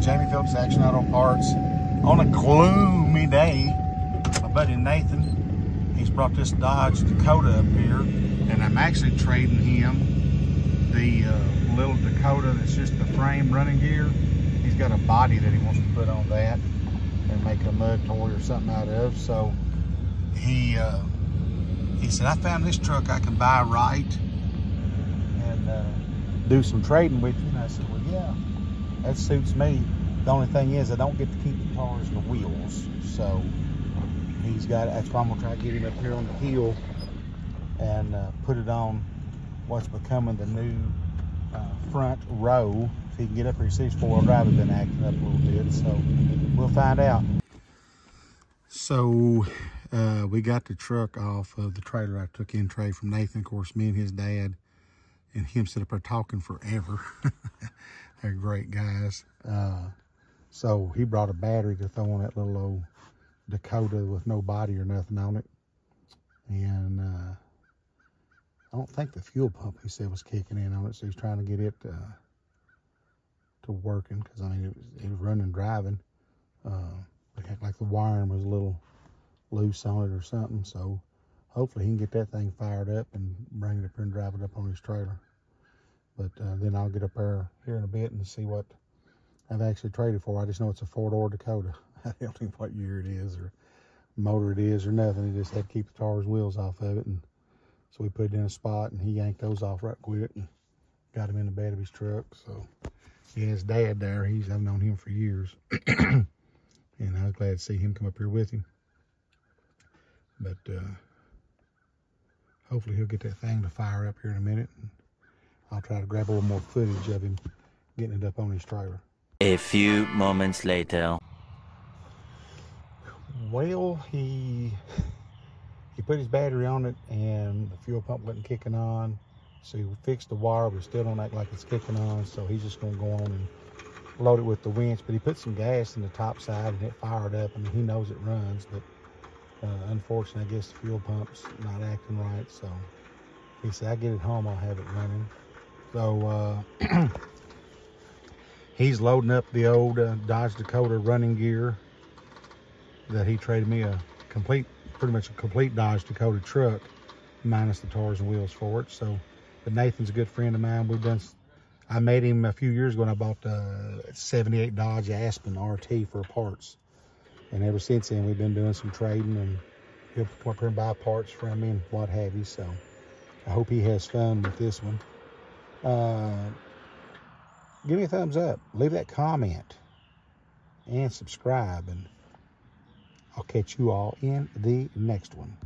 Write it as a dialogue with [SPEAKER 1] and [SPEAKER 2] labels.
[SPEAKER 1] Jayme Phillips, Action Auto Parts. On a gloomy day, my buddy Nathan, he's brought this Dodge Dakota up here, and I'm actually trading him the uh, little Dakota that's just the frame running gear. He's got a body that he wants to put on that and make a mud toy or something out of. So he uh, he said, I found this truck I can buy right and uh, do some trading with you. And I said, well, yeah that suits me. The only thing is I don't get to keep the tires and the wheels. So he's got, that's why I'm gonna try to get him up here on the hill and uh, put it on what's becoming the new uh, front row. If he can get up here, see four-wheel drive has been acting up a little bit. So we'll find out. So uh, we got the truck off of the trailer I took in trade from Nathan. Of course, me and his dad and him sit up there talking forever. They're great guys. Uh, so he brought a battery to throw on that little old Dakota with no body or nothing on it. And uh, I don't think the fuel pump he said was kicking in on it. So he's trying to get it uh, to working because I mean it was, it was running driving. Uh, like the wiring was a little loose on it or something. So hopefully he can get that thing fired up and bring it up and drive it up on his trailer. But uh, then I'll get up there here in a bit and see what I've actually traded for. I just know it's a four-door Dakota. I don't know what year it is or motor it is or nothing. He just had to keep the tires wheels off of it. And so we put it in a spot and he yanked those off right quick and got him in the bed of his truck. So he has dad there. He's I've known him for years. and I was glad to see him come up here with him. But uh, hopefully he'll get that thing to fire up here in a minute. And, I'll try to grab a little more footage of him getting it up on his trailer.
[SPEAKER 2] A few moments later.
[SPEAKER 1] Well, he he put his battery on it and the fuel pump wasn't kicking on. So he fixed the wire, but still don't act like it's kicking on. So he's just gonna go on and load it with the winch. But he put some gas in the top side and it fired up. I mean, he knows it runs, but uh, unfortunately, I guess the fuel pump's not acting right. So he said, I get it home, I'll have it running. So uh, he's loading up the old uh, Dodge Dakota running gear that he traded me a complete, pretty much a complete Dodge Dakota truck, minus the tires and wheels for it. So, but Nathan's a good friend of mine. We've done, I met him a few years ago and I bought the 78 Dodge Aspen RT for parts. And ever since then, we've been doing some trading and he'll come and buy parts from me and what have you. So I hope he has fun with this one uh, give me a thumbs up, leave that comment, and subscribe. And I'll catch you all in the next one.